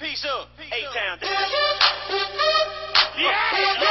Peace up, A-Town. Yeah, yeah.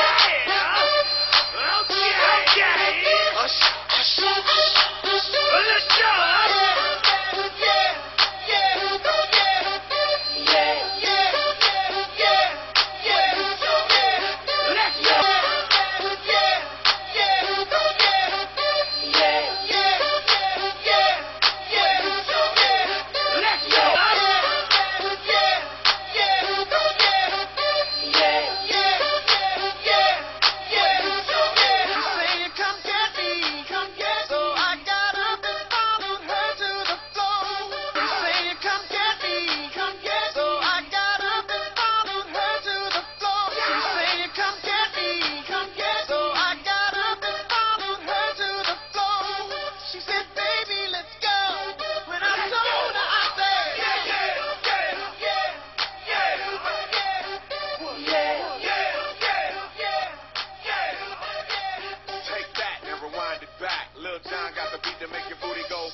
Back. Lil Jon got the beat to make your booty go.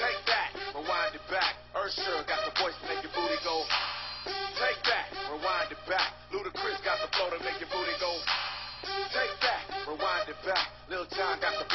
Take that, rewind it back. Usher got the voice to make your booty go. Take that, rewind it back. Ludacris got the flow to make your booty go. Take that, rewind it back. Lil Jon got the